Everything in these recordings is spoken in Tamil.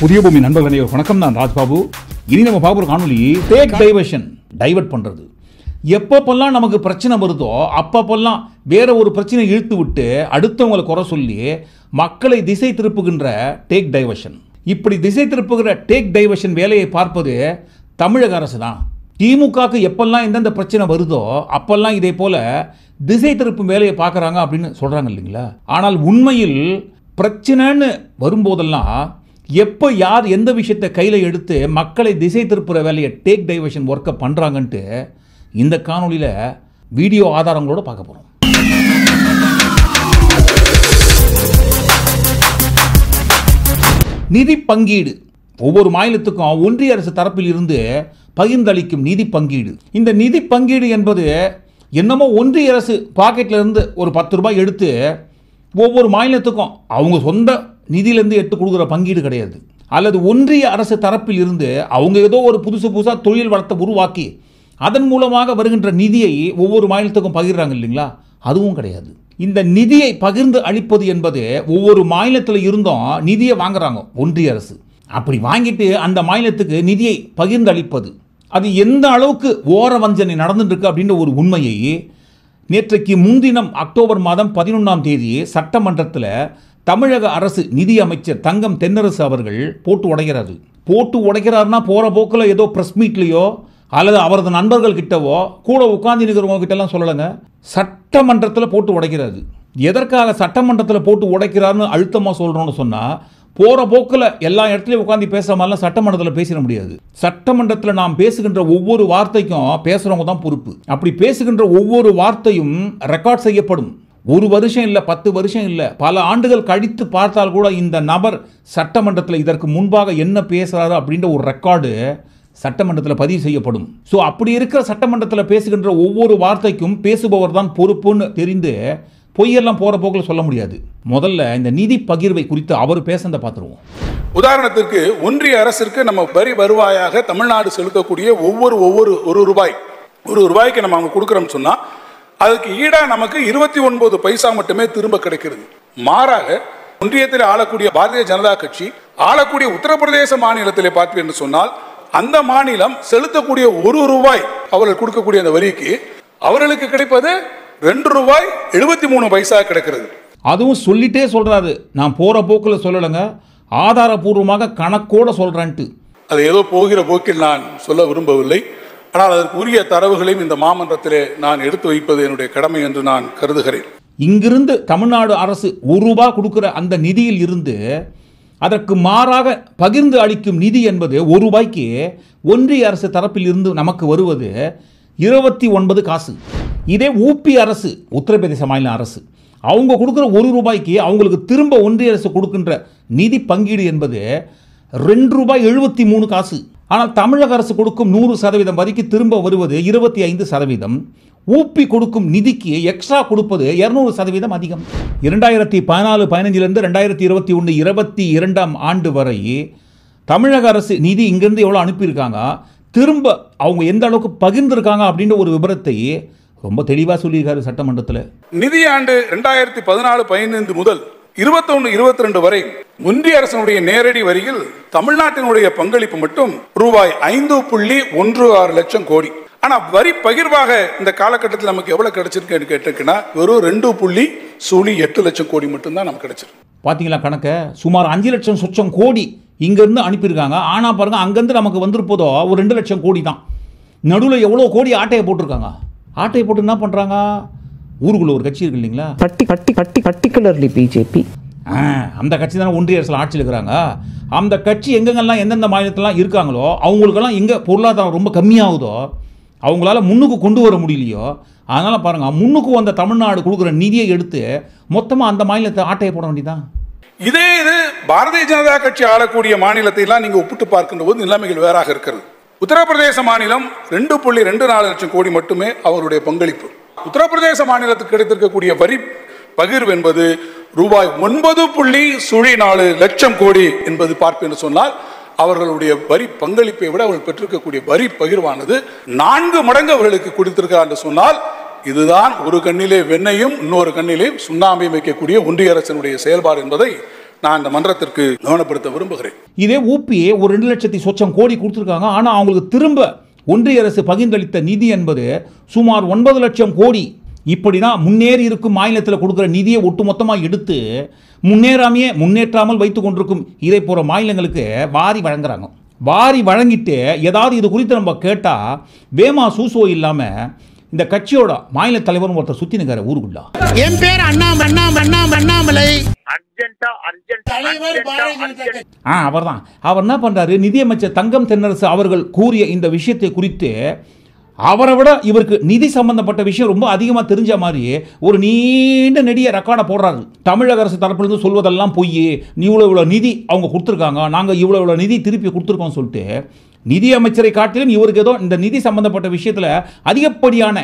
புதிய பூமி நண்பர்களே வணக்கம் நான் ராஜ்பாபு. இனி நம்ம பார்க்குற காணொலி டேக் டைவர்ஷன் டைவர்ட் பண்ணுறது எப்பப்பெல்லாம் நமக்கு பிரச்சனை வருதோ அப்பப்பெல்லாம் வேற ஒரு பிரச்சனை இழுத்து விட்டு அடுத்தவங்களை குறை சொல்லி மக்களை திசை திருப்புகின்ற டேக் டைவர்ஷன் இப்படி திசை திருப்புகிற டேக் டைவர்ஷன் வேலையை பார்ப்பது தமிழக அரசு தான். திமுகவுக்கு எப்பெல்லாம் எந்தெந்த பிரச்சனை வருதோ அப்பெல்லாம் இதே போல திசை திருப்பும் வேலையை பார்க்குறாங்க அப்படின்னு சொல்கிறாங்க இல்லைங்களா? ஆனால் உண்மையில் பிரச்சனைன்னு வரும்போதெல்லாம் எப்போ யார் எந்த விஷயத்தை கையில் எடுத்து மக்களை திசை திருப்புற வேலையை டேக் டைவர்ஷன் ஒர்க்கை பண்ணுறாங்கன்ட்டு இந்த காணொலியில் வீடியோ ஆதாரங்களோடு பார்க்க போகிறோம் நிதி பங்கீடு. ஒவ்வொரு மாநிலத்துக்கும் ஒன்றிய அரசு தரப்பில் இருந்து பகிர்ந்தளிக்கும் நிதி பங்கீடு. இந்த நிதி பங்கீடு என்பது என்னமோ ஒன்றிய அரசு பாக்கெட்ல இருந்து ஒரு பத்து ரூபாய் எடுத்து ஒவ்வொரு மாநிலத்துக்கும் அவங்க சொந்த நிதியிலேருந்து எடுத்து கொடுக்குற பங்கீடு கிடையாது. அல்லது ஒன்றிய அரசு தரப்பில் இருந்து அவங்க ஏதோ ஒரு புதுசு புதுசாக தொழில் வளத்தை உருவாக்கி அதன் மூலமாக வருகின்ற நிதியை ஒவ்வொரு மாநிலத்துக்கும் பகிர்றாங்க இல்லைங்களா? அதுவும் கிடையாது. இந்த நிதியை பகிர்ந்து அளிப்பது என்பது ஒவ்வொரு மாநிலத்தில் இருந்தும் நிதியை வாங்குறாங்க ஒன்றிய அரசு. அப்படி வாங்கிட்டு அந்த மாநிலத்துக்கு நிதியை பகிர்ந்து அளிப்பது அது எந்த அளவுக்கு ஓர வஞ்சனை நடந்துட்டுருக்கு அப்படின்ற ஒரு உண்மையை நேற்றைக்கு முன்தினம் அக்டோபர் மாதம் பதினொன்றாம் தேதி சட்டமன்றத்தில் தமிழக அரசு நிதி அமைச்சர் தங்கம் தென்னரசு அவர்கள் போட்டு உடைகிறாரு போட்டு உடைக்கிறாருன்னா போகிற போக்கில் ஏதோ ப்ரெஸ் மீட்லேயோ அல்லது அவரது நண்பர்கள் கிட்டவோ கூட உட்கார்ந்து இருக்கிறவங்க கிட்டலாம் சொல்லலைங்க. சட்டமன்றத்தில் போட்டு உடைக்கிறாரு. எதற்காக சட்டமன்றத்தில் போட்டு உடைக்கிறாருன்னு அழுத்தமாக சொல்கிறோன்னு சொன்னால் போகிற போக்கில் எல்லா இடத்துலையும் உட்காந்து பேசுகிற மாதிரிலாம் சட்டமன்றத்தில் பேசிட முடியாது. சட்டமன்றத்தில் நாம் பேசுகின்ற ஒவ்வொரு வார்த்தைக்கும் பேசுகிறவங்க தான் பொறுப்பு. அப்படி பேசுகின்ற ஒவ்வொரு வார்த்தையும் ரெக்கார்ட் செய்யப்படும். ஒரு வருஷம் இல்லை பத்து வருஷம் இல்லை பல ஆண்டுகள் கழித்து பார்த்தால் கூட இந்த நபர் சட்டமன்றத்தில் இதற்கு முன்பாக என்ன பேசுகிறாரு அப்படின்ற ஒரு ரெக்கார்டு சட்டமன்றத்தில் பதிவு செய்யப்படும். ஸோ அப்படி இருக்கிற சட்டமன்றத்தில் பேசுகின்ற ஒவ்வொரு வார்த்தைக்கும் பேசுபவர் தான் பொறுப்புன்னு தெரிந்து பொய்யெல்லாம் போகிற போக்கில் சொல்ல முடியாது. முதல்ல இந்த நிதி பகிர்வை குறித்து அவர் பேசுனதை பார்த்துருவோம். உதாரணத்திற்கு ஒன்றிய அரசிற்கு நம்ம வரி வருவாயாக தமிழ்நாடு செலுத்தக்கூடிய ஒவ்வொரு ஒவ்வொரு ஒரு ரூபாய். ஒரு ரூபாய்க்கு நம்ம அவங்க கொடுக்குறோம்னு சொன்னால் அதுக்கு ஈடா நமக்கு இருபத்தி ஒன்பது பைசா மட்டுமே திரும்ப கிடைக்கிறது. மாறாக ஒன்றியத்தில் ஆளக்கூடிய பாரதிய ஜனதா கட்சி ஆளக்கூடிய உத்தரப்பிரதேச மாநிலத்தில் பார்த்து என்று சொன்னால் அந்த மாநிலம் செலுத்தக்கூடிய ஒரு ரூபாய் அவர்கள் கொடுக்கக்கூடிய அந்த வரிக்கு அவர்களுக்கு கிடைப்பது ரெண்டு ரூபாய் எழுபத்தி மூணு பைசா கிடைக்கிறது. அதுவும் சொல்லிட்டே சொல்கிறாரு நான் போகிற போக்கில் சொல்லலைங்க. ஆதாரபூர்வமாக கணக்கோட சொல்கிறேன்ட்டு அது ஏதோ போகிற போக்கில் நான் சொல்ல விரும்பவில்லை. ஆனால் அதற்கு உரிய தரவுகளையும் இந்த மாமன்றத்திலே நான் எடுத்து வைப்பது என்னுடைய கடமை என்று நான் கருதுகிறேன். இங்கிருந்து தமிழ்நாடு அரசு ஒரு ரூபா கொடுக்குற அந்த நிதியில் இருந்து அதற்கு மாறாக பகிர்ந்து அளிக்கும் நிதி என்பது ஒரு ரூபாய்க்கு ஒன்றிய அரசு தரப்பில் இருந்து நமக்கு வருவது இருபத்தி ஒன்பது காசு. இதே ஊபி அரசு உத்தரப்பிரதேச மாநில அரசு அவங்க கொடுக்குற ஒரு ரூபாய்க்கு அவங்களுக்கு திரும்ப ஒன்றிய அரசு கொடுக்கின்ற நிதி பங்கீடு என்பது ரெண்டு ரூபாய் எழுபத்தி மூணு காசு. ஆனால் தமிழக அரசு கொடுக்கும் நூறு சதவீதம் வரிக்கு திரும்ப வருவது இருபத்தி ஐந்து சதவீதம். ஊப்பி கொடுக்கும் நிதிக்கு எக்ஸ்ட்ரா கொடுப்பது இருநூறு சதவீதம் அதிகம். இரண்டாயிரத்தி பதினாலு பதினஞ்சிலிருந்து ரெண்டாயிரத்தி இருபத்தி ஒன்று இருபத்தி இரண்டாம் ஆண்டு வரை தமிழக அரசு நிதி இங்கிருந்து எவ்வளோ அனுப்பியிருக்காங்க? திரும்ப அவங்க எந்த அளவுக்கு பகிர்ந்திருக்காங்க அப்படின்ற ஒரு விபரத்தை ரொம்ப தெளிவாக சொல்லியிருக்காரு சட்டமன்றத்தில். நிதியாண்டு ரெண்டாயிரத்தி பதினாலு பதினைந்து முதல் இருபத்தொன்று இருபத்தி ரெண்டு வரை ஒன்றிய அரசனுடைய நேரடி வரியில் தமிழ்நாட்டினுடைய பங்களிப்பு மட்டும் ரூபாய் ஐந்து புள்ளி ஒன்று ஆறு லட்சம் கோடி. ஆனா வரி பகிர்வாக இந்த காலகட்டத்தில் நமக்கு எவ்வளவு கிடைச்சிருக்குன்னு கேட்டிருக்குன்னா வெறும் ரெண்டு புள்ளி சுழி எட்டு லட்சம் கோடி மட்டும்தான் நமக்கு கிடைச்சிருக்கு. பார்த்தீங்களா கணக்கை? சுமார் அஞ்சு லட்சம் சொச்சம் கோடி இங்கேருந்து அனுப்பியிருக்காங்க. ஆனால் பாருங்கள் அங்கேருந்து நமக்கு வந்திருப்பதோ ஒரு ரெண்டு லட்சம் கோடி தான் நடுவில் எவ்வளோ கோடி ஆட்டையை போட்டிருக்காங்க? ஆட்டையை போட்டு என்ன பண்ணுறாங்க ஊருக்குள்ள ஒரு கட்சி இருக்கு இல்லைங்களா? பட்டி பட்டி பட்டி பர்டிகுலர்லி பிஜேபி ஆ, அந்த கட்சி தானே ஒன்றிய அரசில் ஆட்சியில் இருக்கிறாங்க. அந்த கட்சி எங்கெங்கெல்லாம் எந்தெந்த மாநிலத்திலாம் இருக்காங்களோ அவங்களுக்கெல்லாம் எங்கே பொருளாதாரம் ரொம்ப கம்மியாகுதோ அவங்களால முன்னுக்கு கொண்டு வர முடியலையோ அதனால் பாருங்கள் முன்னுக்கு வந்த தமிழ்நாடு கொடுக்குற நிதியை எடுத்து மொத்தமாக அந்த மாநிலத்தை ஆட்டையை போட வேண்டியதான் இதே இது பாரதிய ஜனதா கட்சி ஆளக்கூடிய மாநிலத்தை எல்லாம் நீங்க ஒப்பிட்டு பார்க்கின்ற போது நிலைமைகள் வேறாக இருக்கிறது. உத்தரப்பிரதேச மாநிலம் ரெண்டு புள்ளி ரெண்டு நாலு லட்சம் கோடி மட்டுமே அவருடைய பங்களிப்பு. உத்தரப்பிரதேச மாநிலத்துக்கு கிடைத்திருக்கக்கூடிய வரி பகிர்வு என்பது ரூபாய் ஒன்பது புள்ளி சுழி நாலு லட்சம் கோடி என்பது பார்ப்பேன் சொன்னால் அவர்களுடைய வரி பங்களிப்பை விட அவர்கள் பெற்றிருக்கக்கூடிய வரி பகிர்வானது நான்கு மடங்கு அவர்களுக்கு கொடுத்திருக்கிறார் என்று சொன்னால் இதுதான் ஒரு கண்ணிலே வெண்ணையும் இன்னொரு கண்ணிலே சுண்ணாம்பையும் வைக்கக்கூடிய ஒன்றிய அரசினுடைய செயல்பாடு என்பதை நான் இந்த மன்றத்திற்கு கவனப்படுத்த விரும்புகிறேன். இதே ஊபி ஒரு ரெண்டு லட்சத்தி சொச்சம் கோடி கொடுத்துருக்காங்க. ஆனால் அவங்களுக்கு திரும்ப ஒன்றிய அரசு பகிர்ந்தளித்த நிதி என்பது சுமார் ஒன்பது லட்சம் கோடி. இப்படி தான் முன்னேறி இருக்கும் மாநிலத்தில் கொடுக்குற நிதியை ஒட்டுமொத்தமாக எடுத்து முன்னேறாமையே முன்னேற்றாமல் வைத்து கொண்டிருக்கும் இதை போகிற மாநிலங்களுக்கு வாரி வழங்குறாங்க. வாரி வழங்கிட்டு ஏதாவது இது குறித்து நம்ம கேட்டால் வேமா சூசோ இல்லாமல் இந்த கட்சியோட மாநில தலைவரும் ஒருத்தர் சுற்றி நிற்கிற ஊருக்குள்ளா. என் பேர் அண்ணாம அண்ணாம அண்ணாம அண்ணாமலை. அர்ஜென்ட்டா அர்ஜென்ட் ஆ அவர்தான். அவர் என்ன பண்றாரு? நிதியமைச்சர் தங்கம் தென்னரசு அவர்கள் கூறிய இந்த விஷயத்தை குறித்து அவரை விட இவருக்கு நிதி சம்பந்தப்பட்ட விஷயம் ரொம்ப அதிகமாக தெரிஞ்ச மாதிரி ஒரு நீண்ட நெடிய ரெக்கார்டை போடுறாரு. தமிழக அரசு தரப்பிலிருந்து சொல்வதெல்லாம் பொய். நீ இவ்வளோ இவ்வளோ நிதி அவங்க கொடுத்துருக்காங்க. நாங்கள் இவ்வளோ இவ்வளோ நிதி திருப்பி கொடுத்துருக்கோம் சொல்லிட்டு நிதி அமைச்சரை காட்டிலும் இவருக்கு ஏதோ இந்த நிதி சம்பந்தப்பட்ட விஷயத்தில் அதிகப்படியான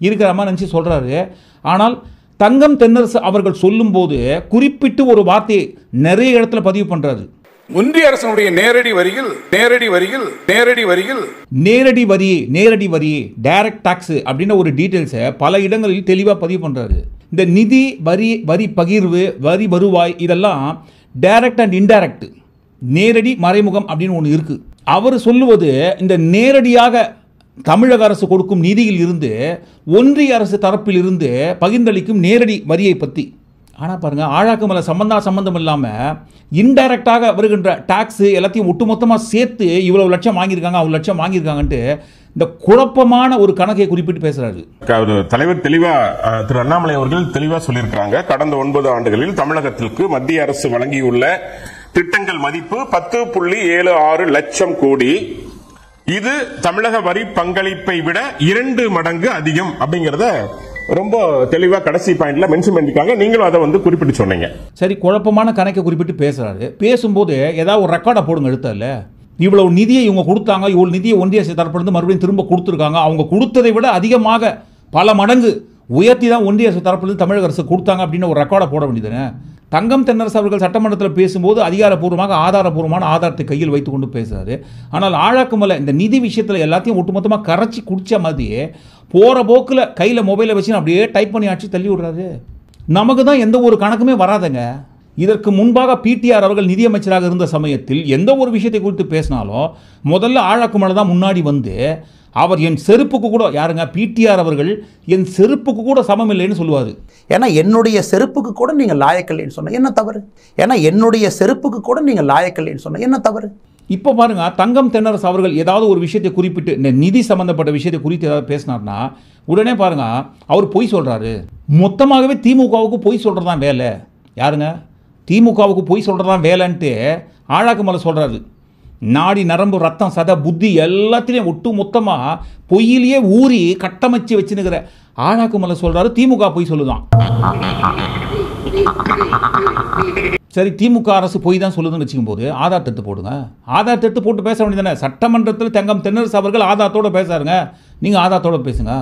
இருக்கிற மாதிரி நினச்சி சொல்கிறாரு ஆனால் தங்கம் தென்னரசு அவர்கள் சொல்லும்போது குறிப்பிட்டு ஒரு வார்த்தையை நிறைய இடத்துல பதிவு பண்ணுறாரு ஒன்றிய அரசனுடைய நேரடி வரியில் நேரடி வரியில் நேரடி வரியில். நேரடி வரி நேரடி வரி டைரக்ட் டாக்ஸ் அப்படின்ற ஒரு டீட்டெயில்ஸை பல இடங்களில் தெளிவாக பதிவு பண்ணுறாரு இந்த நிதி வரி வரி பகிர்வு வரி வருவாய் இதெல்லாம் டைரக்ட் அண்ட் இன்டைரக்ட் நேரடி மறைமுகம் அப்படின்னு ஒன்று இருக்குது அவர் சொல்லுவது இந்த நேரடியாக தமிழக அரசு கொடுக்கும் நிதியில் இருந்து ஒன்றிய அரசு தரப்பில் இருந்து பகிர்ந்தளிக்கும் நேரடி வரியை பற்றி ஆனால் பாருங்க ஆழாக்குமலை சம்பந்தா சம்பந்தம் இல்லாமல் இன்டைரக்டாக வருகின்ற டேக்ஸு எல்லாத்தையும் ஒட்டுமொத்தமாக சேர்த்து இவ்வளவு லட்சம் வாங்கியிருக்காங்க அவ்வளோ லட்சம் வாங்கியிருக்காங்கன்ட்டு இந்த குழப்பமான ஒரு கணக்கை குறிப்பிட்டு பேசுறாரு. தலைவர் தெளிவா திரு அண்ணாமலை அவர்கள் தெளிவா சொல்லியிருக்கிறாங்க. கடந்த ஒன்பது ஆண்டுகளில் தமிழகத்திற்கு மத்திய அரசு வழங்கியுள்ள திட்டங்கள் மதிப்பு பத்து புள்ளி ஏழு ஆறு லட்சம் கோடி. இது தமிழக வரி பங்களிப்பை விட இரண்டு மடங்கு அதிகம் அப்படிங்கறத ரொம்ப தெளிவா கடைசி பாயிண்ட்ல மென்ஷன் பண்ணிருக்காங்க. நீங்களும் அதை வந்து குறிப்பிட்டு சொன்னீங்க. சரி குழப்பமான கணக்கை குறிப்பிட்டு பேசுறாரு. பேசும்போது ஏதாவது ஒரு ரெக்கார்டை போடுங்க எடுத்தால இவ்வளவு நிதியை இவங்க கொடுத்தாங்க இவ்வளவு நிதியை ஒன்றிய அரசு தரப்பிலிருந்து மறுபடியும் திரும்ப கொடுத்துருக்காங்க. அவங்க கொடுத்ததை விட அதிகமாக பல மடங்கு உயர்த்தி தான் ஒன்றிய அரசு தரப்பிலிருந்து தமிழக அரசு கொடுத்தாங்க அப்படின்னு ஒரு ரெக்கார்டை போட வேண்டியதுனே தங்கம் தென்னரசு அவர்கள் சட்டமன்றத்தில் பேசும்போது அதிகாரப்பூர்வமாக ஆதாரப்பூர்வமான ஆதாரத்தை கையில் வைத்துக்கொண்டு பேசுகிறாரு ஆனால் ஆழாக்குமலை இந்த நிதி விஷயத்தில் எல்லாத்தையும் ஒட்டுமொத்தமாக கரைச்சி குடித்த மாதிரியே போகிற போக்கில் கையில் மொபைலை வச்சு அப்படியே டைப் பண்ணி ஆச்சு தள்ளி விடுறாரு. நமக்கு தான் எந்த ஒரு கணக்குமே வராதுங்க. இதற்கு முன்பாக பிடிஆர் அவர்கள் நிதியமைச்சராக இருந்த சமயத்தில் எந்த ஒரு விஷயத்தை குறித்து பேசினாலும் முதல்ல ஆழாக்குமலை தான் முன்னாடி வந்து அவர் என் செருப்புக்கு கூட யாருங்க பிடிஆர் அவர்கள் என் செருப்புக்கு கூட சமம் இல்லைன்னு சொல்லுவார். ஏன்னா என்னுடைய செருப்புக்கு கூட நீங்க லாயக்கல்லைன்னு சொன்ன என்ன தவறு? ஏன்னா என்னுடைய செருப்புக்கு கூட நீங்க லாயக்கல்லைன்னு சொன்ன என்ன தவறு? இப்போ பாருங்க தங்கம் தென்னரசு அவர்கள் ஏதாவது ஒரு விஷயத்தை குறிப்பிட்டு இந்த நிதி சம்பந்தப்பட்ட விஷயத்தை குறித்து ஏதாவது பேசினார்னா உடனே பாருங்க அவர் பொய் சொல்றாரு. மொத்தமாகவே திமுகவுக்கு பொய் சொல்றது தான் வேலை. யாருங்க? திமுகவுக்கு பொய் சொல்றது தான் வேலைன்ட்டு ஆழாக்குமலை சொல்றாரு. நாடி நரம்பு ரத்தம் சத புத்தி எல்லாத்திலையும் ஒட்டு மொத்தமாக பொய்யிலேயே ஊறி கட்டமைச்சு வச்சுனுக்கிற ஆழாக்குமலை சொல்கிறாரு திமுக பொய் சொல்லுதான். சரி திமுக அரசு பொய் தான் சொல்லுதுன்னு வச்சுக்கும் போது ஆதார் தட்டு போடுங்க. ஆதார் தட்டு போட்டு பேச வேண்டியதானே சட்டமன்றத்தில் தங்கம் தென்னரசு அவர்கள் ஆதாரத்தோடு பேசாருங்க. நீங்கள் ஆதாரத்தோடு பேசுங்க.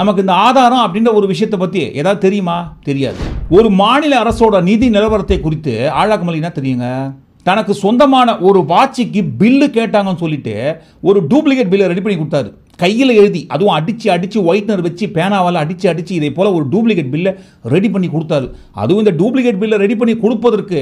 நமக்கு இந்த ஆதாரம் அப்படின்ற ஒரு விஷயத்தை பற்றி ஏதாவது தெரியுமா? தெரியாது. ஒரு மாநில அரசோட நிதி நிலவரத்தை குறித்து ஆழாக்குமலைனா தெரியுங்க. தனக்கு சொந்தமான ஒரு வாட்சிக்கு பில்லு கேட்டாங்கன்னு சொல்லிட்டு ஒரு டூப்ளிகேட் பில்லை ரெடி பண்ணி கொடுத்தாரு. கையில் எழுதி அதுவும் அடித்து அடித்து ஒயிட்னர் வச்சு பேனாவால் அடித்து அடித்து இதே போல் ஒரு டூப்ளிகேட் பில்லை ரெடி பண்ணி கொடுத்தாரு. அதுவும் இந்த டூப்ளிகேட் பில்லை ரெடி பண்ணி கொடுப்பதற்கு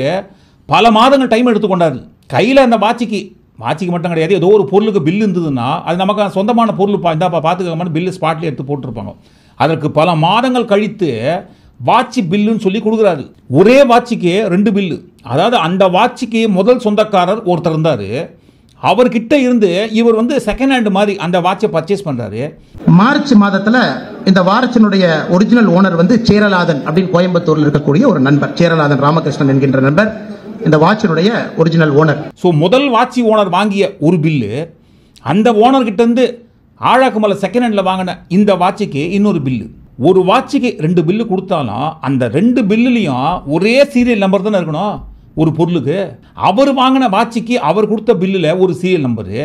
பல மாதங்கள் டைம் எடுத்துக்கொண்டாரு கையில் அந்த வாட்சிக்கு வாட்சிக்கு மட்டும் கிடையாது ஏதோ ஒரு பொருளுக்கு பில் இருந்ததுன்னா அது நமக்கு சொந்தமான பொருள் பா இந்தாப்பா பார்த்துக்கோங்கன்னு பில்லு ஸ்பாட்லேயே எடுத்து போட்டிருப்பாங்க. அதற்கு பல மாதங்கள் கழித்து வாட்சி பில்லுன்னு சொல்லி கொடுக்குறாரு. ஒரே வாட்சிக்கு ரெண்டு பில்லு. அதாவது அந்த வாட்சிக்கு முதல் சொந்தக்காரர் ஒருத்தர் இருந்தார். அவர்கிட்ட இருந்து இவர் வந்து செகண்ட் ஹேண்ட் மாதிரி அந்த வாட்சை பர்ச்சேஸ் பண்ணுறாரு மார்ச் மாதத்துல இந்த வாரத்தினுடைய ஒரிஜினல் ஓனர் வந்து சேரலாதன் அப்படின்னு கோயம்புத்தூர்ல இருக்கக்கூடிய ஒரு நண்பர் சேரலாதன் ராமகிருஷ்ணன் என்கின்ற நண்பர் இந்த வாட்சினுடைய ஒரிஜினல் ஓனர் ஸோ முதல் வாட்சி ஓனர் வாங்கிய ஒரு பில்லு அந்த ஓனர்கிட்ட இருந்து ஆழாக்குமலை செகண்ட் ஹேண்டில் வாங்கின இந்த வாட்சிக்கு இன்னொரு பில்லு. ஒரு வாட்சிக்கு ரெண்டு பில்லு கொடுத்தாலும் அந்த ரெண்டு பில்லுலையும் ஒரே சீரியல் நம்பர் தானே இருக்கணும்? ஒரு பொருளுக்கு. அவர் வாங்கின வாட்சிக்கு அவர் கொடுத்த பில்லில் ஒரு சீரியல் நம்பரு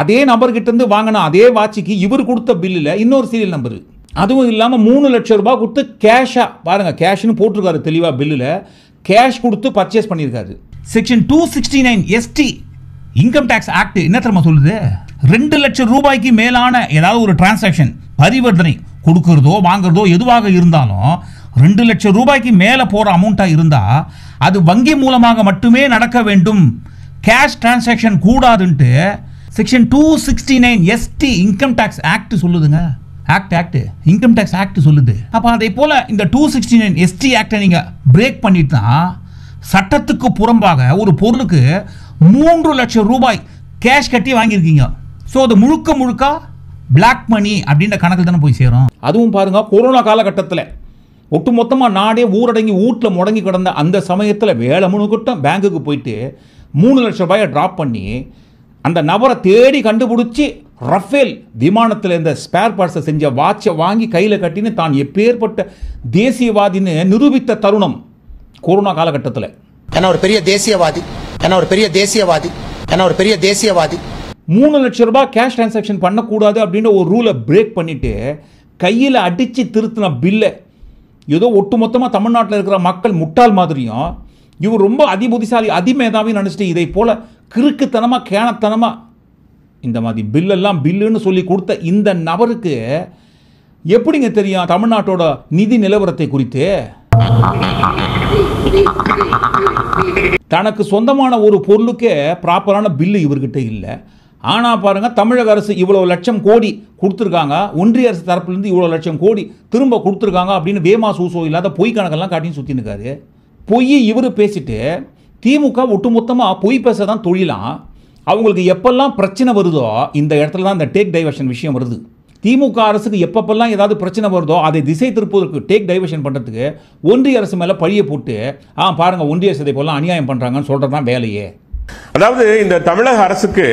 அதே நபர்கிட்டருந்து வாங்கின அதே வாட்சிக்கு இவர் கொடுத்த பில்லில் இன்னொரு சீரியல் நம்பரு அதுவும் இல்லாமல் மூணு லட்சம் ரூபாய் கொடுத்து கேஷாக பாருங்கள் கேஷ்னு போட்டிருக்காரு தெளிவாக பில்லில் கேஷ் கொடுத்து பர்ச்சேஸ் பண்ணியிருக்காரு. Section two sixty nine ST income tax act என்ன தெரியுமா சொல்லுது? ரெண்டு லட்சம் ரூபாய்க்கு மேலான ஏதாவது ஒரு டிரான்சாக்ஷன் பரிவர்த்தனை கொடுக்கறதோ வாங்குறதோ எதுவாக இருந்தாலும் ரெண்டு லட்சம் ரூபாய்க்கு மேலே போகிற அமௌண்ட்டாக இருந்தால் அது வங்கி மூலமாக மட்டுமே நடக்க வேண்டும். Cash transaction கூடாதுன்ட்டு section two sixty nine ST income tax act சொல்லுதுங்க. Act act income tax act சொல்லுது. அப்போ அதே போல் இந்த டூ சிக்ஸ்டி நைன் எஸ்டி ஆக்டை நீங்கள் பிரேக் பண்ணிட்டு சட்டத்துக்கு புறம்பாக ஒரு பொருளுக்கு மூன்று லட்சம் ரூபாய் கேஷ் கட்டி வாங்கியிருக்கீங்க. ஸோ அது முழுக்க முழுக்க பிளாக் மணி அப்படின்ற கணக்கில் தானே போய் சேரும்? அதுவும் பாருங்க கொரோனா காலகட்டத்தில் ஒட்டுமொத்தமாக நாடே ஊரடங்கி வீட்டில் முடங்கி கிடந்த அந்த சமயத்தில் வேலை முழுக்கட்டும் பேங்குக்கு போயிட்டு மூணு லட்சம் ரூபாயை ட்ராப் பண்ணி அந்த நபரை தேடி கண்டுபிடிச்சி ரஃபேல் விமானத்தில் இந்த ஸ்பேர் பார்ட்ஸை செஞ்ச வாட்சை வாங்கி கையில் கட்டின்னு தான் எப்பேற்பட்ட தேசியவாதின்னு நிரூபித்த தருணம் கொரோனா காலகட்டத்தில். ஏன்னா ஒரு பெரிய தேசியவாதி ஏன்னா ஒரு பெரிய தேசியவாதி ஏன்னா ஒரு பெரிய தேசியவாதி. மூணு லட்சம் ரூபாய் கேஷ் டிரான்சாக்ஷன் பண்ணக்கூடாது அப்படின்ற ஒரு ரூலை பிரேக் பண்ணிவிட்டு கையில் அடித்து திருத்தின பில்லை ஏதோ ஒட்டுமொத்தமாக தமிழ்நாட்டில் இருக்கிற மக்கள் முட்டாள் மாதிரியும் இவர் ரொம்ப அதிபுதிசாலி அதிமேதாவின்னு நினச்சிட்டு இதை போல் கிறுக்குத்தனமாக கேனத்தனமாக இந்த மாதிரி பில்லெல்லாம் பில்லுன்னு சொல்லி கொடுத்த இந்த நபருக்கு எப்படிங்க தெரியும் தமிழ்நாட்டோட நிதி நிலவரத்தை குறித்து? தனக்கு சொந்தமான ஒரு பொருளுக்கே ப்ராப்பரான பில்லு இவர்கிட்ட இல்லை. ஆனால் பாருங்க தமிழக அரசு இவ்வளோ லட்சம் கோடி கொடுத்துருக்காங்க. ஒன்றிய அரசு தரப்புலேருந்து இவ்வளோ லட்சம் கோடி திரும்ப கொடுத்துருக்காங்க அப்படின்னு வேமா சூசோ இல்லாத பொய் கணக்கெல்லாம் காட்டின்னு சுற்றின்னு இருக்காரு. பொய் இவர் பேசிட்டு திமுக ஒட்டுமொத்தமாக பொய் பேச தான் தொழிலாம் அவங்களுக்கு எப்பெல்லாம் பிரச்சனை வருதோ இந்த இடத்துல தான் இந்த டேக் டைவர்ஷன் விஷயம் வருது. திமுக அரசுக்கு எப்பப்பெல்லாம் ஏதாவது பிரச்சனை வருதோ அதை திசை திருப்புவதற்கு டேக் டைவர்ஷன் பண்ணுறதுக்கு ஒன்றிய அரசு மேலே பழியை போட்டு ஆ பாருங்க ஒன்றிய அரசு இதை போலாம் அநியாயம் பண்ணுறாங்கன்னு சொல்கிறது தான் வேலையே. அதாவது இந்த தமிழக அரசுக்கு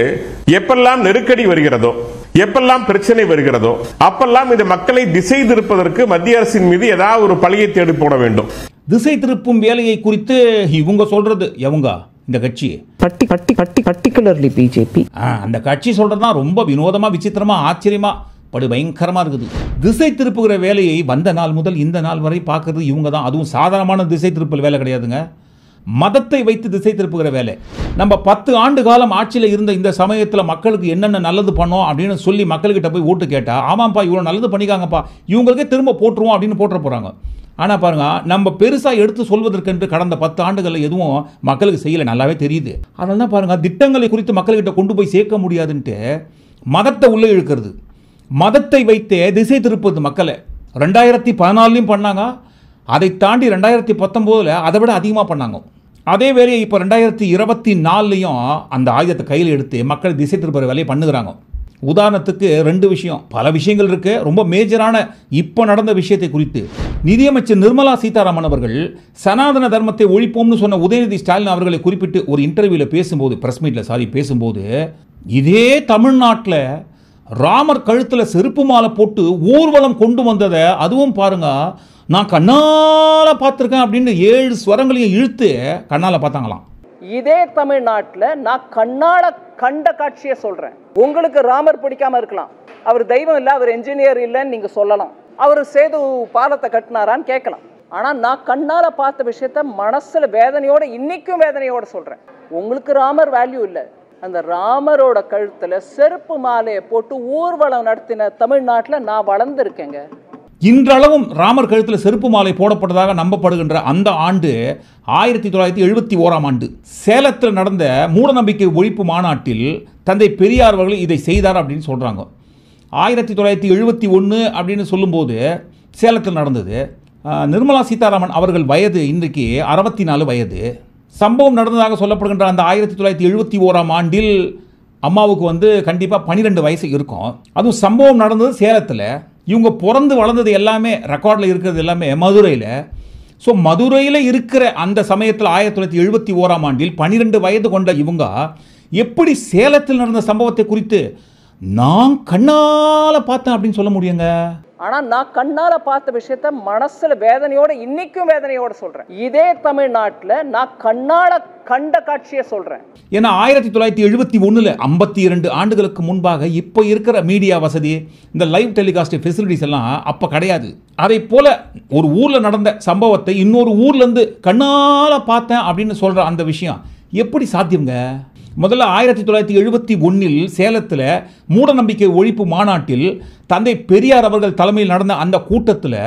எப்பெல்லாம் நெருக்கடி வருகிறதோ எப்பெல்லாம் பிரச்சனை வருகிறதோ அப்பெல்லாம் இந்த மக்களை திசை திருப்பதற்கு மத்திய அரசின் மீது ஏதாவது ஒரு பழியை தேடி போட வேண்டும். திசை திருப்பும் வேலையை குறித்து இவங்க சொல்றது. எவங்க? இந்த கட்சி. Parti- parti- parti- particularly BJP. ஆ, அந்த கட்சி சொல்றது தான் ரொம்ப வினோதமா விசித்திரமா ஆச்சரியமா படு பயங்கரமா இருக்குது. திசை திருப்புகிற வேலையை வந்த நாள் முதல் இந்த நாள் வரை பார்க்கறது இவங்க தான் அதுவும் சாதாரணமான திசை திருப்பல் வேலை கிடையாதுங்க. மதத்தை வைத்து திசை திருப்புகிற வேலை. நம்ம பத்து ஆண்டு காலம் ஆட்சியில் இருந்த இந்த சமயத்தில் மக்களுக்கு என்னென்ன நல்லது பண்ணோம் அப்படின்னு சொல்லி மக்கள்கிட்ட போய் ஓட்டு கேட்டால் ஆமாப்பா இவ்வளோ நல்லது பண்ணிக்காங்கப்பா இவங்களுக்கே திரும்ப போட்டுருவோம் அப்படின்னு போட்டுற போகிறாங்க ஆனால் பாருங்கள் நம்ம பெருசாக எடுத்து சொல்வதற்கென்று கடந்த பத்து ஆண்டுகளில் எதுவும் மக்களுக்கு செய்யலை நல்லாவே தெரியுது. அதனால தான் பாருங்கள் திட்டங்களை குறித்து மக்கள்கிட்ட கொண்டு போய் சேர்க்க முடியாதுன்ட்டு மதத்தை உள்ளே இழுக்கிறது. மதத்தை வைத்தே திசை திருப்பது மக்களை. ரெண்டாயிரத்தி பதினாலையும் பண்ணாங்க அதை தாண்டி ரெண்டாயிரத்தி பத்தொம்போதில் அதை விட அதிகமாக பண்ணாங்க. அதே வேலையை இப்போ ரெண்டாயிரத்தி இருபத்தி நாலுலையும் அந்த ஆயுதத்தை கையில் எடுத்து மக்கள் திசை திருப்புற வேலையை பண்ணுகிறாங்க. உதாரணத்துக்கு ரெண்டு விஷயம். பல விஷயங்கள் இருக்குது ரொம்ப மேஜரான இப்போ நடந்த விஷயத்தை குறித்து. நிதியமைச்சர் நிர்மலா சீதாராமன் அவர்கள் சனாதன தர்மத்தை ஒழிப்போம்னு சொன்ன உதயநிதி ஸ்டாலின் அவர்களை குறிப்பிட்டு ஒரு இன்டர்வியூவில் பேசும்போது பிரஸ் மீட்டில் சாரி பேசும்போது இதே தமிழ்நாட்டில் ராமர் கழுத்தில் செருப்பு மாலை போட்டு ஊர்வலம் கொண்டு வந்ததை அதுவும் பாருங்க நான் கண்ணால பார்த்துருக்கேன் அப்படின்னு ஏழு ஸ்வரங்களையும் இழுத்து கண்ணால பார்த்தாங்களாம். இதே தமிழ்நாட்டில் நான் கண்ணால கண்ட காட்சியை சொல்றேன். உங்களுக்கு ராமர் பிடிக்காம இருக்கலாம். அவர் தெய்வம் இல்லை அவர் என்ஜினியர் இல்லைன்னு நீங்க சொல்லலாம். அவர் சேது பாலத்தை கட்டினாரான்னு கேட்கலாம். ஆனா நான் கண்ணால பார்த்த விஷயத்த மனசுல வேதனையோட இன்னைக்கும் வேதனையோட சொல்றேன். உங்களுக்கு ராமர் வேல்யூ இல்லை. அந்த ராமரோட கழுத்தில் செருப்பு மாலையை போட்டு ஊர்வலம் நடத்தின தமிழ்நாட்டில் நான் வளர்ந்துருக்கேங்க. இன்றளவும் ராமர் கழுத்தில் செருப்பு மாலை போடப்பட்டதாக நம்பப்படுகின்ற அந்த ஆண்டு ஆயிரத்தி தொள்ளாயிரத்தி எழுபத்தி ஓராம் ஆண்டு. சேலத்தில் நடந்த மூடநம்பிக்கை ஒழிப்பு மாநாட்டில் தந்தை பெரியார் அவர்கள் இதை செய்தார் அப்படின்னு சொல்கிறாங்க ஆயிரத்தி தொள்ளாயிரத்தி எழுபத்தி ஒன்று அப்படின்னு சொல்லும்போது சேலத்தில் நடந்தது. நிர்மலா சீதாராமன் அவர்கள் வயது இன்றைக்கு அறுபத்தி நாலு வயது. சம்பவம் நடந்ததாக சொல்லப்படுகின்ற அந்த ஆயிரத்தி தொள்ளாயிரத்தி எழுபத்தி ஓராம் ஆண்டில் அம்மாவுக்கு வந்து கண்டிப்பாக பன்னிரெண்டு வயசு இருக்கும். அதுவும் சம்பவம் நடந்தது சேலத்தில். இவங்க பிறந்து வளர்ந்தது எல்லாமே ரெக்கார்டில் இருக்கிறது எல்லாமே மதுரையில். ஸோ மதுரையில் இருக்கிற அந்த சமயத்தில் ஆயிரத்தி தொள்ளாயிரத்தி எழுபத்தி ஓராம் ஆண்டில் பன்னிரெண்டு வயது கொண்ட இவங்க எப்படி சேலத்தில் நடந்த சம்பவத்தை குறித்து நான் கண்ணால பார்த்தேன் அப்படின்னு சொல்ல முடியுங்க? ஆனா நான் கண்ணால பார்த்த விஷயத்த மனசுல வேதனையோட இன்னைக்கும் வேதனையோட சொல்றேன். இதே தமிழ்நாட்டில் நான் கண்ணால கண்ட காட்சியை சொல்றேன். ஏன்னா ஆயிரத்தி தொள்ளாயிரத்தி எழுபத்தி ஒன்றில் ஐம்பத்தி இரண்டு ஆண்டுகளுக்கு முன்பாக இப்போ இருக்கிற மீடியா வசதி இந்த லைவ் டெலிகாஸ்ட் ஃபெசிலிட்டிஸ் எல்லாம் அப்போ கிடையாது. அதை போல ஒரு ஊரில் நடந்த சம்பவத்தை இன்னொரு ஊர்லேருந்து கண்ணால் பார்த்தேன் அப்படின்னு சொல்கிற அந்த விஷயம் எப்படி சாத்தியங்க முதல்ல ஆயிரத்தி தொள்ளாயிரத்தி எழுபத்தி ஒன்னில் சேலத்தில் மூடநம்பிக்கை ஒழிப்பு மாநாட்டில் தந்தை பெரியார் அவர்கள் தலைமையில் நடந்த அந்த கூட்டத்தில்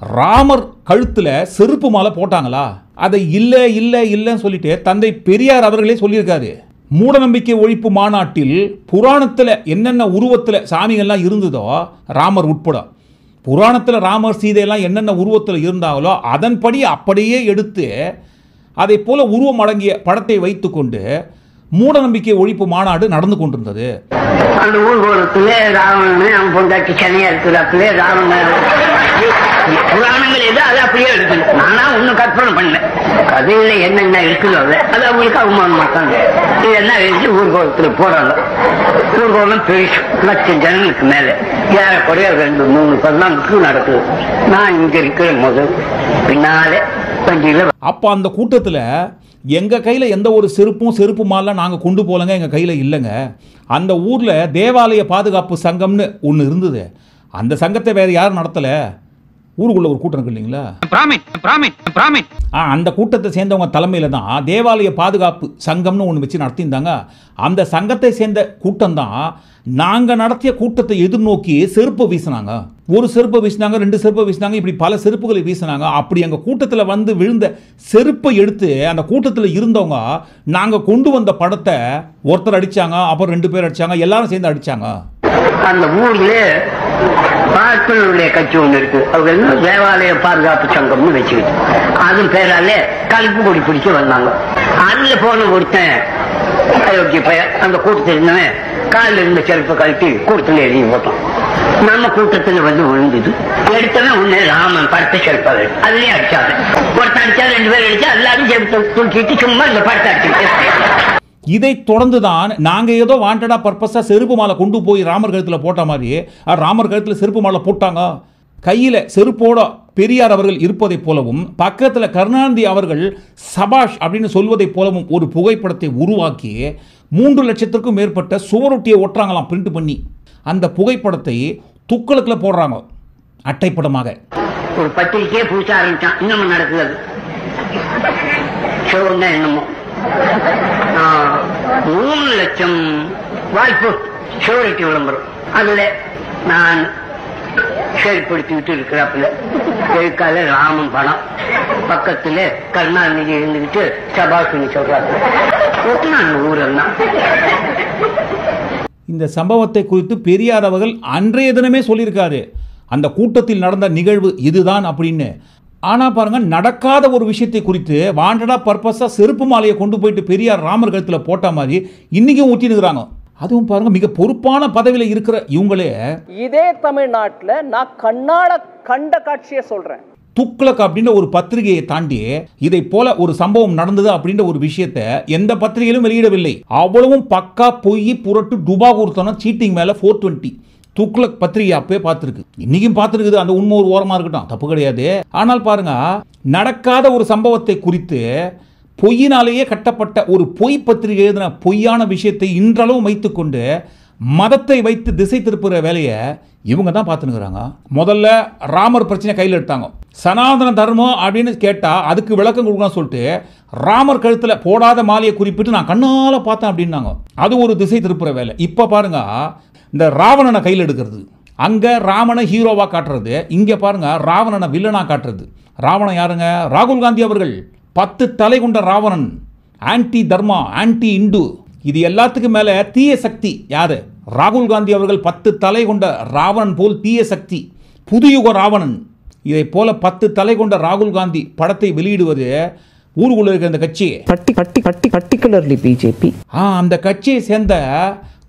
ராமர் கழுத்தில் செருப்பு மாலை போட்டாங்களா? அதை இல்லை இல்லை இல்லைன்னு சொல்லிட்டு தந்தை பெரியார் அவர்களே சொல்லியிருக்காரு. மூடநம்பிக்கை ஒழிப்பு மாநாட்டில் புராணத்தில் என்னென்ன உருவத்தில் சாமிகள்லாம் இருந்ததோ ராமர் உட்பட புராணத்தில் ராமர் சீதையெல்லாம் என்னென்ன உருவத்தில் இருந்தாங்களோ அதன்படி அப்படியே எடுத்து அதை போல உருவம் அடங்கிய படத்தை வைத்துக்கொண்டு மூடநம்பிக்கை ஒழிப்பு மாநாடு நடந்து கொண்டிருந்தது. அந்த ஊர்வலத்துல ராவணன் அவன் பொண்டாட்டி சனியா இருக்கிறப்பல ராவணன் புராணங்கள் எது அது அப்படியே இருக்குது நானா ஒன்னும் கற்பனை பண்ணல. கதையில என்னென்ன இருக்குதோ அது அது அவங்களுக்கு அவமானம் மாட்டாங்க இது என்ன எழுதி ஊர்வலத்துல போறாங்க. ஊர்வலம் பெருசு. லட்சம் ஜனங்களுக்கு மேல. ஏறக்குறைய ரெண்டு மூணு பர்லாங்குக்கு நடக்குது. நான் இங்க இருக்கிற முதல் பின்னாலே வண்டியில அப்போ அந்த கூட்டத்தில் எங்கள் கையில் எந்த ஒரு செருப்பும் செருப்பு மாலாம் நாங்கள் கொண்டு போகலங்க எங்கள் கையில் இல்லைங்க. அந்த ஊரில் தேவாலய பாதுகாப்பு சங்கம்னு ஒன்று இருந்தது. அந்த சங்கத்தை வேறு யாரும் நடத்தலை. ஊருக்குள்ளே ஒரு கூட்டம் இருக்கு இல்லைங்களா? ஆ அந்த கூட்டத்தை சேர்ந்தவங்க தலைமையில் தான் தேவாலய பாதுகாப்பு சங்கம்னு ஒன்று வச்சு நடத்தியிருந்தாங்க. அந்த சங்கத்தை சேர்ந்த கூட்டம் தான் நாங்கள் நடத்திய கூட்டத்தை எதிர்நோக்கி செருப்பு வீசினாங்க. ஒரு செருப்பை வீசினாங்க ரெண்டு செருப்பை வீசினாங்க இப்படி பல செருப்புகளை வீசினாங்க. அப்படி எங்கள் கூட்டத்தில் வந்து விழுந்த செருப்பை எடுத்து அந்த கூட்டத்தில் இருந்தவங்க நாங்கள் கொண்டு வந்த படத்தை ஒருத்தர் அடித்தாங்க அப்புறம் ரெண்டு பேர் அடித்தாங்க எல்லாரும் சேர்ந்து அடித்தாங்க அந்த ஊர்ல பார்ப்பனருடைய கட்சி ஒண்ணு இருக்கு. அவங்க எல்லாம் தேவாலய பாதுகாப்பு சங்கம்னு வச்சுக்கிட்டு. அது பேராலே கலப்பு கொடி பிடிச்சு வந்தாங்க. அதுல போன ஒருத்தன் அயோக்கிய பையன் அந்த கூட்டத்தில் இருந்தவன் காலில் இருந்த செருப்பு கழட்டி கூட்டத்தில் எழுதி போட்டான். நம்ம கூட்டத்துல வந்து விழுந்தது. எடுத்தவன் உன்னே ராமன் படத்தை செருப்பாங்க அதுலயும் அடிச்சாங்க ஒருத்தன் அடிச்சா ரெண்டு பேர் அடிச்சா எல்லாரும் செருப்பை தூக்கிட்டு சும்மா இந்த படத்தை அடிச்சுட்டு இதை தொடர்ந்து தான் நாங்கள் ஏதோ வாண்டடா பர்பஸாக செருப்பு மாலை கொண்டு போய் ராமர் கழுத்தில் போட்ட மாதிரி ராமர் கழுத்தில் செருப்பு மாலை போட்டாங்க. கையில் செருப்போட பெரியார் அவர்கள் இருப்பதைப் போலவும் பக்கத்தில் கருணாநிதி அவர்கள் சபாஷ் அப்படின்னு சொல்வதைப் போலவும் ஒரு புகைப்படத்தை உருவாக்கி மூன்று லட்சத்திற்கும் மேற்பட்ட சுவரொட்டியை ஒட்டுறாங்களாம் பிரிண்ட் பண்ணி. அந்த புகைப்படத்தை துக்களுக்கில் போடுறாங்க அட்டைப்படமாக. ஒரு பத்திரிக்கையே பூச ஆரம்பிச்சான். இன்னமும் நடக்குது என்னமோ. மூணு லட்சம் வாய்ப்பு ஷோரிட்டி விளம்பரம். அதுல நான் செயல்படுத்திக்கிட்டு இருக்கிறாப்புல. எழுக்கால ராமன் படம். பக்கத்துல கருணாநிதி இருந்துகிட்டு சபாஷினி சொல்றாரு ஒட்டுனாங்க ஊரெல்லாம். இந்த சம்பவத்தை குறித்து பெரியார் அவர்கள் அன்றைய தினமே சொல்லியிருக்காரு. அந்த கூட்டத்தில் நடந்த நிகழ்வு இதுதான் அப்படின்னு. ஆனால் பாருங்க நடக்காத ஒரு விஷயத்தை குறித்து வாண்டடா பர்பஸாக செருப்பு மாலையை கொண்டு போயிட்டு பெரியார் ராமர் கழுத்தில் போட்ட மாதிரி இன்றைக்கும் ஊற்றினுக்கிறாங்க அதுவும் பாருங்க மிக பொறுப்பான பதவியில் இருக்கிற இவங்களே இதே தமிழ்நாட்டில் நான் கண்ணால கண்ட காட்சியை சொல்றேன். துக்ளக் அப்படின்ற ஒரு பத்திரிகையை தாண்டி இதை போல ஒரு சம்பவம் நடந்தது அப்படின்ற ஒரு விஷயத்தை எந்த பத்திரிகையிலும் வெளியிடவில்லை. அவ்வளவும் பக்கா பொய் புரட்டு டுபாகூர்த்தனம் சீட்டிங் மேல ஃபோர் டுவெண்ட்டி துக்ளக் பத்திரிகை அப்பவே பார்த்துருக்கு. இன்னைக்கும் பார்த்துருக்குது அந்த உண்மை ஒரு ஓரமாக இருக்கட்டும். தப்பு கிடையாது. ஆனால் பாருங்க நடக்காத ஒரு சம்பவத்தை குறித்து பொய்யினாலேயே கட்டப்பட்ட ஒரு பொய் பத்திரிகை எழுதின பொய்யான விஷயத்தை இன்றளவும் வைத்துக்கொண்டு மதத்தை வைத்து திசை திருப்புகிற வேலையை இவங்க தான் பார்த்துனுக்குறாங்க முதல்ல ராமர் பிரச்சனை கையில் எடுத்தாங்க. சனாதன தர்மம் அப்படின்னு கேட்டால் அதுக்கு விளக்கம் கொடுக்கணும்னு சொல்லிட்டு ராமர் கழுத்தில் போடாத மாலையை குறிப்பிட்டு நான் கண்ணால் பார்த்தேன் அப்படின்னாங்க. அது ஒரு திசை திருப்புற வேலை. இப்போ பாருங்க இந்த ராவணனை கையில் எடுக்கிறது. அங்கே ராமனை ஹீரோவாக காட்டுறது. இங்கே பாருங்க ராவணனை வில்லனாக காட்டுறது. ராவணன் யாருங்க? ராகுல் காந்தி அவர்கள். பத்து தலை கொண்ட ராவணன். ஆன்டி தர்மா ஆன்டி இந்து இது எல்லாத்துக்கும் மேலே தீய சக்தி. யாரு? ராகுல் காந்தி அவர்கள் பத்து தலை கொண்ட ராவணன் போல் தீய சக்தி. புதுயுக ராவணன். இதை போல பத்து தலை கொண்ட ராகுல் காந்தி படத்தை வெளியிடுவது ஊருக்குள்ள இருக்கிற இந்த கட்சி பர்டிகுலர்லி பிஜேபி. ஆ அந்த கட்சியை சேர்ந்த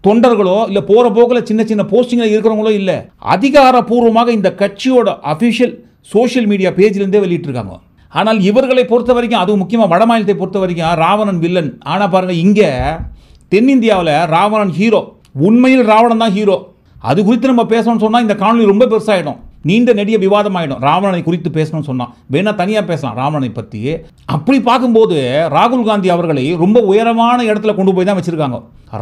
தொண்டர்களோ இல்லை போகிற போக்கில் சின்ன சின்ன போஸ்டிங்கில் இருக்கிறவங்களோ இல்லை அதிகாரப்பூர்வமாக இந்த கட்சியோட அஃபிஷியல் சோஷியல் மீடியா பேஜ்லேருந்தே வெளியிட்டிருக்காங்க. ஆனால் இவர்களை பொறுத்த வரைக்கும் அதுவும் முக்கியமாக வட மாநிலத்தை பொறுத்த வரைக்கும் ராவணன் வில்லன் ஆனால் பாருங்கள் இங்கே தென்னிந்தியாவில் ராவணன் ஹீரோ உண்மையில் ராவணன் தான் ஹீரோ அது குறித்து நம்ம பேசணும்னு சொன்னால் இந்த காணொலி ரொம்ப பெருசாகிடும் நீண்ட நெடிய விவாதம் ஆகிடும் ராவணனை குறித்து பேசணும்னு சொன்னால் வேணா தனியாக பேசலாம் ராவணனை பற்றி அப்படி பார்க்கும்போது ராகுல் காந்தி அவர்களை ரொம்ப உயரமான இடத்துல கொண்டு போய் தான் வச்சுருக்காங்க.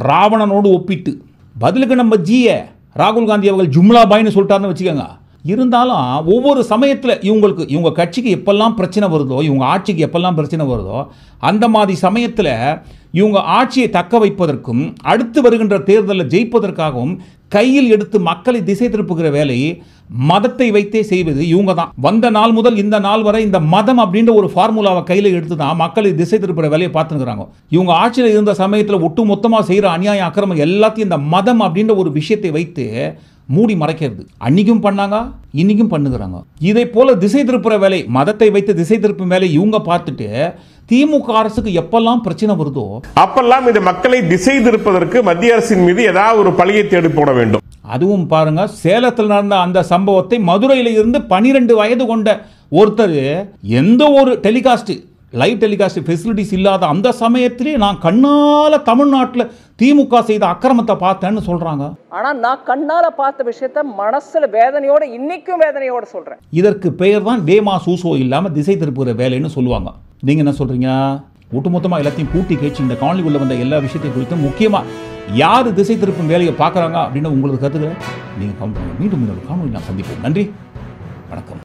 ராவணனோடு ஒப்பிட்டு. பதிலுக்கு நம்ம ஜிய ராகுல் காந்தி அவர்கள் ஜும்லா பாய்னு சொல்லிட்டாருன்னு வச்சுக்கோங்க. இருந்தாலும் ஒவ்வொரு சமயத்தில் இவங்களுக்கு இவங்க கட்சிக்கு எப்பெல்லாம் பிரச்சனை வருதோ இவங்க ஆட்சிக்கு எப்பெல்லாம் பிரச்சனை வருதோ அந்த மாதிரி சமயத்தில் இவங்க ஆட்சியை தக்க வைப்பதற்கும் அடுத்து வருகின்ற தேர்தலில் ஜெயிப்பதற்காகவும் கையில் எடுத்து மக்களை திசை திருப்புகிற வேலையை மதத்தை வைத்தே செய்வது இவங்க தான் வந்த நாள் முதல் இந்த நாள் வரை இந்த மதம் அப்படின்ற ஒரு ஃபார்முலாவை கையில் எடுத்து தான் மக்களை திசை திருப்புற வேலையை பார்த்துருக்குறாங்க இவங்க ஆட்சியில் இருந்த சமயத்தில் ஒட்டு மொத்தமாக செய்கிற அநியாயம் அக்கிரமம் எல்லாத்தையும் இந்த மதம் அப்படின்ற ஒரு விஷயத்தை வைத்து மூடி மறைக்கிறது. அன்னைக்கும் பண்ணாங்க இன்னைக்கும் பண்ணுகிறாங்க இதை போல திசை திருப்புற வேலை மதத்தை வைத்து திசை திருப்பும் வேலை இவங்க பார்த்துட்டு திமுக அரசுக்கு எப்பெல்லாம் பிரச்சனை வருதோ அப்பெல்லாம் இந்த மக்களை திசை திருப்பதற்கு மத்திய அரசின் மீது ஏதாவது ஒரு பழியை தேடி போட வேண்டும். அதுவும் பாருங்க சேலத்தில் நடந்த அந்த சம்பவத்தை மதுரையில் இருந்து பனிரெண்டு வயது கொண்ட ஒருத்தர் எந்த ஒரு டெலிகாஸ்ட் லைவ் டெலிகாஸ்ட் ஃபெசிலிட்டிஸ் இல்லாத அந்த சமயத்திலே நான் கண்ணால தமிழ்நாட்டில் திமுக செய்த அக்கிரமத்தை பார்த்தேன்னு சொல்றாங்க. ஆனா நான் கண்ணால பார்த்த விஷயத்த மனசுல வேதனையோட இன்னைக்கும் வேதனையோட சொல்றேன். இதற்கு பெயர் தான் வேமா சூசோ இல்லாமல் திசை திருப்புகிற வேலைன்னு சொல்லுவாங்க. நீங்கள் என்ன சொல்கிறீங்க ஒட்டுமொத்தமாக எல்லாத்தையும் கூட்டி கேச்சு இந்த காணொலிக்குள்ள வந்த எல்லா விஷயத்தையும் குறித்தும் முக்கியமாக யார் திசை திருப்பும் வேலையை பார்க்குறாங்க அப்படின்னு உங்களுக்கு கருத்துக்களை நீங்கள் கவுண்ட் மீண்டும் இன்னொரு காணொலி நான் சந்திப்போம். நன்றி. வணக்கம்.